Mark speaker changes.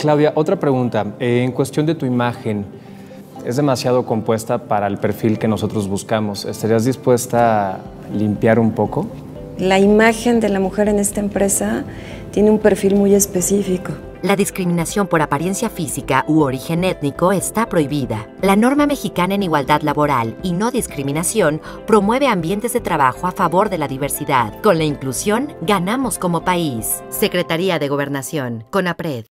Speaker 1: Claudia, otra pregunta. Eh, en cuestión de tu imagen, es demasiado compuesta para el perfil que nosotros buscamos. ¿Estarías dispuesta a limpiar un poco?
Speaker 2: La imagen de la mujer en esta empresa tiene un perfil muy específico.
Speaker 3: La discriminación por apariencia física u origen étnico está prohibida. La norma mexicana en igualdad laboral y no discriminación promueve ambientes de trabajo a favor de la diversidad. Con la inclusión, ganamos como país. Secretaría de Gobernación, CONAPRED.